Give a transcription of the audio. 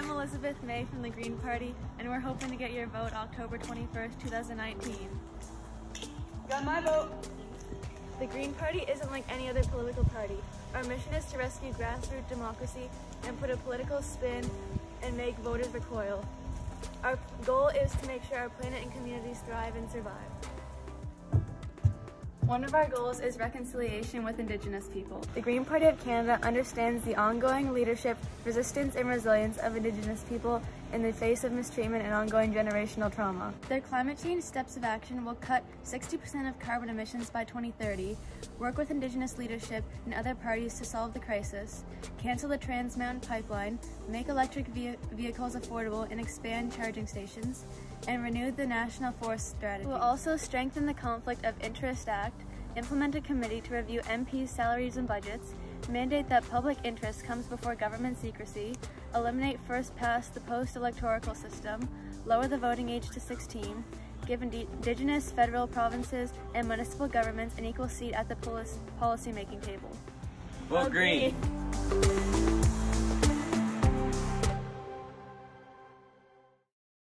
I'm Elizabeth May from the Green Party, and we're hoping to get your vote October 21st, 2019. Got my vote. The Green Party isn't like any other political party. Our mission is to rescue grassroots democracy and put a political spin and make voters recoil. Our goal is to make sure our planet and communities thrive and survive. One of our goals is reconciliation with Indigenous people. The Green Party of Canada understands the ongoing leadership, resistance, and resilience of Indigenous people in the face of mistreatment and ongoing generational trauma. Their climate change steps of action will cut 60% of carbon emissions by 2030, work with Indigenous leadership and other parties to solve the crisis, cancel the Trans Mountain Pipeline, make electric ve vehicles affordable and expand charging stations, and renew the National Forest Strategy. We will also strengthen the Conflict of Interest Act, implement a committee to review MPs' salaries and budgets, mandate that public interest comes before government secrecy, eliminate first past the post-electoral system, lower the voting age to 16, give Indigenous, federal, provinces, and municipal governments an equal seat at the policy-making table. Vote green. green.